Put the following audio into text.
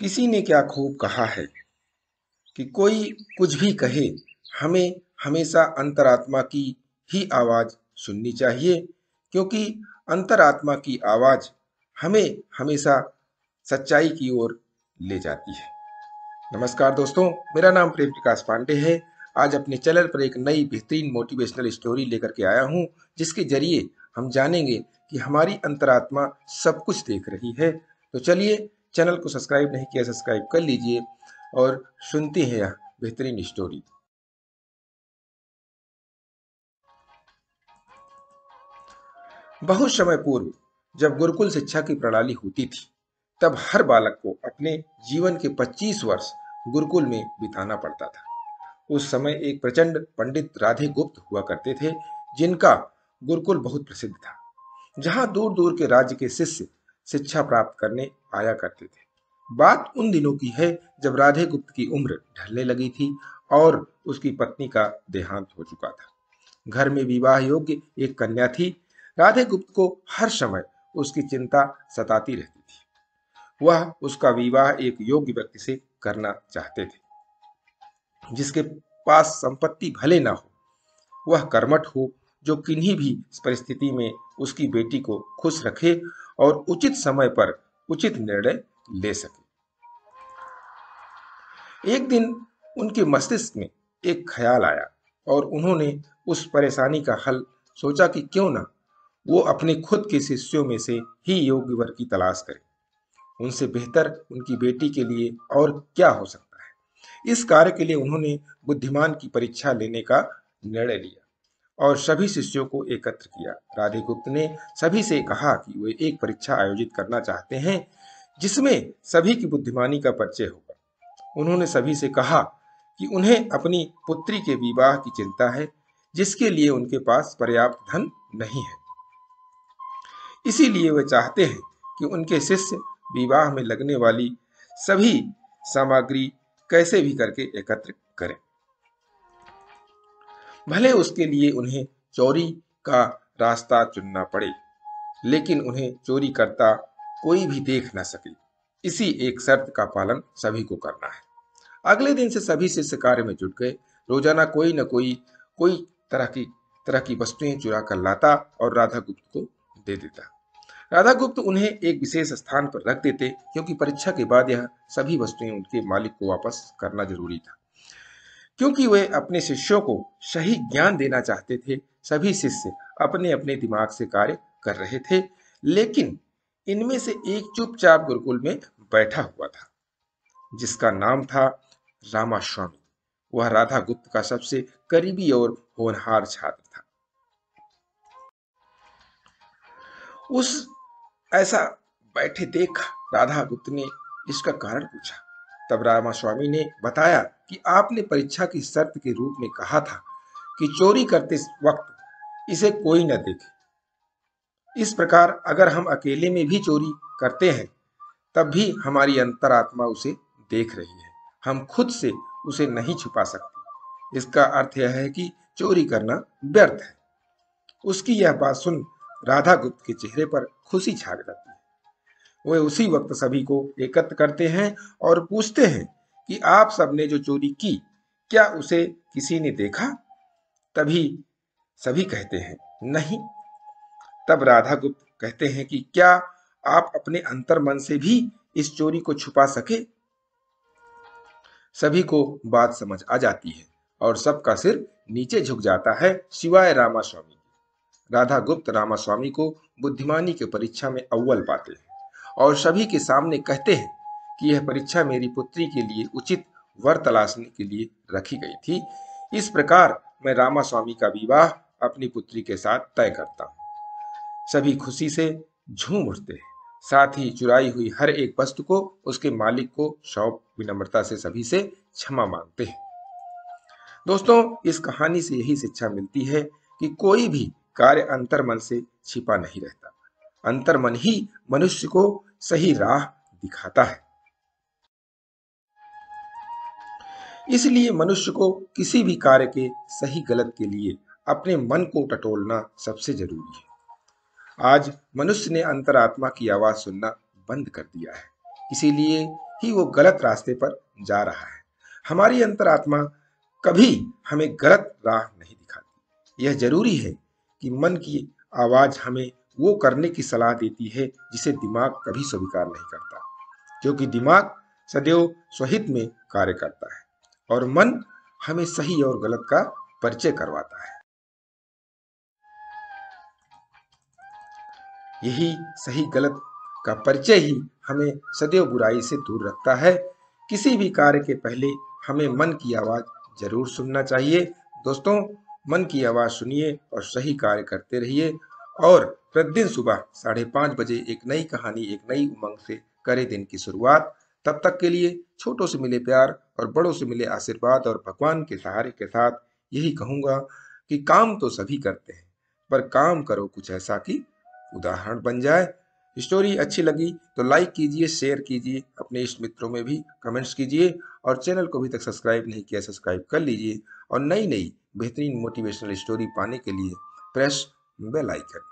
किसी ने क्या खूब कहा है कि कोई कुछ भी कहे, हमें हमेशा अंतरात्मा की ही आवाज़ सुननी चाहिए, क्योंकि अंतरात्मा की आवाज़ हमें हमेशा सच्चाई की ओर ले जाती है। नमस्कार दोस्तों, मेरा नाम प्रेम प्रकाश पांडे है। आज अपने चैनल पर एक नई बेहतरीन मोटिवेशनल स्टोरी लेकर के आया हूँ, जिसके ज़रिए हम जानेंगे कि हमारी अंतरात्मा सब कुछ देख रही है। तो चलिए चैनल को सब्सक्राइब नहीं किया, सब्सक्राइब कर लीजिए और सुनते हैं यह बेहतरीन स्टोरी बहुत समय पूर्व, जब गुरुकुल शिक्षा की प्रणाली होती थी, तब हर बालक को अपने जीवन के 25 वर्ष गुरुकुल में बिताना पड़ता था। उस समय एक प्रचंड पंडित राधे गुप्त हुआ करते थे, जिनका गुरुकुल बहुत प्रसिद्ध था। जहाँ दूर दूर के राज्य के शिष्य शिक्षा प्राप्त करने आया करते थे। बात उन दिनों की है जब राधे गुप्त की उम्र ढलने लगी थी और उसकी पत्नी का देहांत हो चुका था। घर में विवाह योग्य एक कन्या थी। राधे गुप्त को हर समय उसकी चिंता सताती रहती थी। वह उसका विवाह एक योग्य व्यक्ति से करना चाहते थे। जिसके पास संपत्ति भले ना हो, वह कर्मठ हो, जो किन्हीं भी परिस्थिति में उसकी बेटी को खुश रखे और उचित समय पर उचित निर्णय ले सके। एक दिन उनके मस्तिष्क में एक ख्याल आया और उन्होंने उस परेशानी का हल सोचा कि क्यों ना वो अपने खुद के शिष्यों में से ही योग्य वर की तलाश करें। उनसे बेहतर उनकी बेटी के लिए और क्या हो सकता है? इस कार्य के लिए उन्होंने बुद्धिमान की परीक्षा लेने का निर्णय लिया। और सभी शिष्यों को एकत्र किया। राधे गुप्त ने सभी से कहा कि वे एक परीक्षा आयोजित करना चाहते हैं, जिसमें सभी की बुद्धिमानी का परिचय होगा। उन्होंने सभी से कहा कि उन्हें अपनी पुत्री के विवाह की चिंता है, जिसके लिए उनके पास पर्याप्त धन नहीं है। इसीलिए वे चाहते हैं कि उनके शिष्य विवाह में लगने वाली सभी सामग्री कैसे भी करके एकत्र करें। भले उसके लिए उन्हें चोरी का रास्ता चुनना पड़े, लेकिन उन्हें चोरी करता कोई भी देख न सके। इसी एक शर्त का पालन सभी को करना है। अगले दिन से सभी शिष्य कार्य में जुट गए। रोज़ाना कोई न कोई कोई तरह की तरह की वस्तुएँ चुरा कर लाता और राधा गुप्त को दे देता। राधा गुप्त उन्हें एक विशेष स्थान पर रख देते, क्योंकि परीक्षा के बाद यह सभी वस्तुएँ उनके मालिक को वापस करना ज़रूरी था। क्योंकि वे अपने शिष्यों को सही ज्ञान देना चाहते थे, सभी शिष्य अपने अपने दिमाग से कार्य कर रहे थे, लेकिन इनमें से एक चुपचाप गुरुकुल में बैठा हुआ था, जिसका नाम था रामास्वामी। वह राधा गुप्त का सबसे करीबी और होनहार छात्र था। उस ऐसा बैठे देख राधा गुप्त ने इसका कारण पूछा तब रामा स्वामी ने बताया कि आपने परीक्षा की शर्त के रूप में कहा था कि चोरी करते वक्त इसे कोई न देखे। इस प्रकार अगर हम अकेले में भी चोरी करते हैं, तब भी हमारी अंतरात्मा उसे देख रही है। हम खुद से उसे नहीं छुपा सकते। इसका अर्थ यह है कि चोरी करना व्यर्थ है। उसकी यह बात सुन राधा गुप्त के चेहरे पर खुशी छा जाती है। वे उसी वक्त सभी को एकत्र करते हैं और पूछते हैं कि आप सबने जो चोरी की, क्या उसे किसी ने देखा? तभी सभी कहते हैं, नहीं। तब राधा गुप्त कहते हैं कि, क्या आप अपने अंतर मन से भी इस चोरी को छुपा सके? सभी को बात समझ आ जाती है और सबका सिर नीचे झुक जाता है सिवाय रामा स्वामी राधा गुप्त रामा स्वामी को बुद्धिमानी के परीक्षा में अव्वल पाते हैं। और सभी के सामने कहते हैं कि यह परीक्षा मेरी पुत्री के लिए उचित वर तलाशने के लिए रखी गई थी। इस प्रकार मैं रामा स्वामी का विवाह अपनी पुत्री के साथ तय करता हूँ। सभी खुशी से झूम उठते हैं। साथ ही चुराई हुई हर एक वस्तु को, उसके मालिक को शौक, विनम्रता से सभी से क्षमा मांगते हैं। दोस्तों, इस कहानी से यही शिक्षा मिलती है कि कोई भी कार्य अंतर मन से छिपा नहीं रहता। अंतर मन ही मनुष्य को सही राह दिखाता है। इसलिए मनुष्य को किसी भी कार्य के सही गलत के लिए अपने मन को टटोलना सबसे ज़रूरी है। आज मनुष्य ने अंतरात्मा की आवाज़ सुनना बंद कर दिया है। इसीलिए ही वो गलत रास्ते पर जा रहा है। हमारी अंतरात्मा कभी हमें गलत राह नहीं दिखाती। यह ज़रूरी है कि मन की आवाज़ हमें वो करने की सलाह देती है जिसे दिमाग कभी स्वीकार नहीं करता, क्योंकि दिमाग सदैव स्वहित में कार्य करता है और मन हमें सही और गलत का परिचय करवाता है। यही सही गलत का परिचय ही हमें सदैव बुराई से दूर रखता है। किसी भी कार्य के पहले हमें मन की आवाज़ ज़रूर सुनना चाहिए। दोस्तों, मन की आवाज़ सुनिए और सही कार्य करते रहिए। और प्रतिदिन सुबह साढ़े पाँच बजे एक नई कहानी, एक नई उमंग से करे दिन की शुरुआत। तब तक के लिए छोटों से मिले प्यार और बड़ों से मिले आशीर्वाद और भगवान के सहारे के साथ यही कहूँगा कि काम तो सभी करते हैं, पर काम करो कुछ ऐसा कि उदाहरण बन जाए। स्टोरी अच्छी लगी तो लाइक कीजिए, शेयर कीजिए, अपने इष्ट मित्रों में भी कमेंट्स कीजिए और चैनल को अभी तक सब्सक्राइब नहीं किया, सब्सक्राइब कर लीजिए। और नई नई बेहतरीन मोटिवेशनल स्टोरी पाने के लिए प्रेस बेल आइकन